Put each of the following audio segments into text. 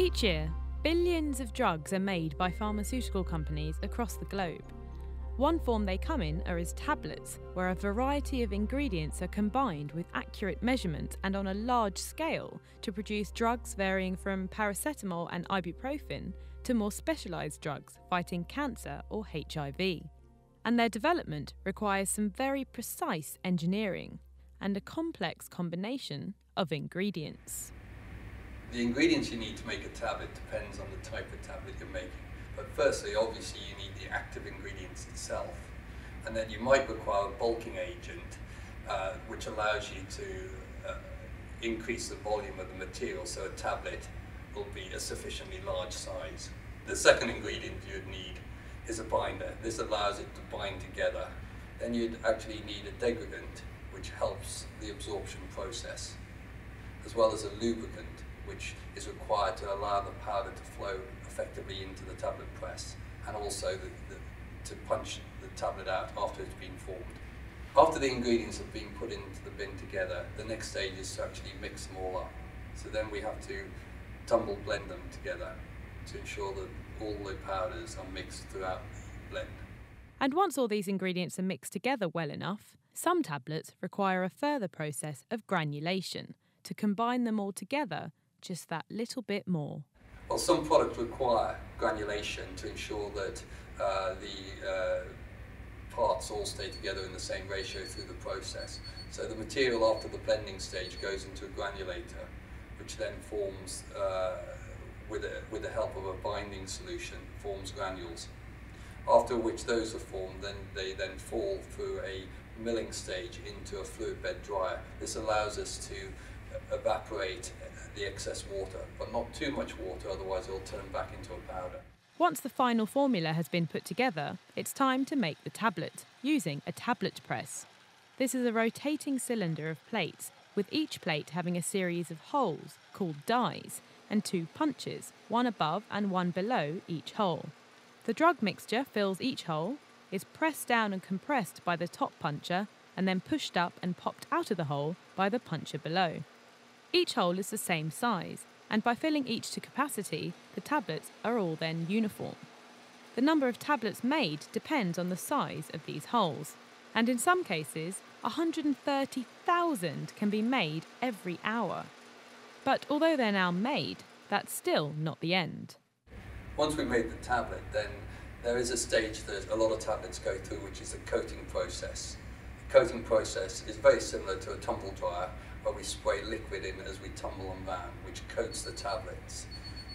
Each year, billions of drugs are made by pharmaceutical companies across the globe. One form they come in are as tablets, where a variety of ingredients are combined with accurate measurement and on a large scale to produce drugs varying from paracetamol and ibuprofen to more specialised drugs fighting cancer or HIV. And their development requires some very precise engineering and a complex combination of ingredients. The ingredients you need to make a tablet depends on the type of tablet you're making. But firstly, obviously, you need the active ingredients itself. And then you might require a bulking agent, uh, which allows you to uh, increase the volume of the material so a tablet will be a sufficiently large size. The second ingredient you'd need is a binder. This allows it to bind together. Then you'd actually need a degradant, which helps the absorption process, as well as a lubricant, which is required to allow the powder to flow effectively into the tablet press, and also the, the, to punch the tablet out after it's been formed. After the ingredients have been put into the bin together, the next stage is to actually mix them all up. So then we have to tumble blend them together to ensure that all the powders are mixed throughout the blend. And once all these ingredients are mixed together well enough, some tablets require a further process of granulation to combine them all together just that little bit more. Well, some products require granulation to ensure that uh, the uh, parts all stay together in the same ratio through the process. So the material after the blending stage goes into a granulator, which then forms, uh, with, a, with the help of a binding solution, forms granules. After which those are formed, then they then fall through a milling stage into a fluid bed dryer. This allows us to evaporate the excess water, but not too much water, otherwise it'll turn back into a powder. Once the final formula has been put together, it's time to make the tablet using a tablet press. This is a rotating cylinder of plates, with each plate having a series of holes called dies and two punches, one above and one below each hole. The drug mixture fills each hole, is pressed down and compressed by the top puncher, and then pushed up and popped out of the hole by the puncher below. Each hole is the same size, and by filling each to capacity, the tablets are all then uniform. The number of tablets made depends on the size of these holes, and in some cases, 130,000 can be made every hour. But although they're now made, that's still not the end. Once we've made the tablet, then there is a stage that a lot of tablets go through, which is the coating process. The coating process is very similar to a tumble dryer, where we spray liquid in as we tumble them down, which coats the tablets.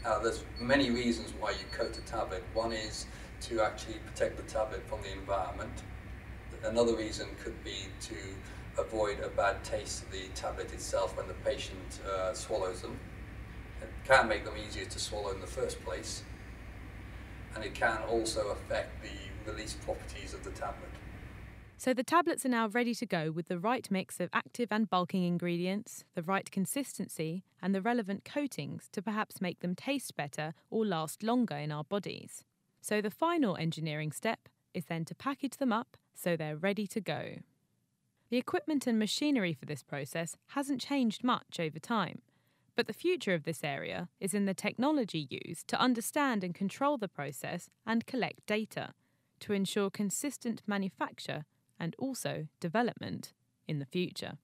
Now, there's many reasons why you coat a tablet. One is to actually protect the tablet from the environment. Another reason could be to avoid a bad taste of the tablet itself when the patient uh, swallows them. It can make them easier to swallow in the first place, and it can also affect the release properties of the tablet. So the tablets are now ready to go with the right mix of active and bulking ingredients, the right consistency, and the relevant coatings to perhaps make them taste better or last longer in our bodies. So the final engineering step is then to package them up so they're ready to go. The equipment and machinery for this process hasn't changed much over time, but the future of this area is in the technology used to understand and control the process and collect data to ensure consistent manufacture and also development in the future.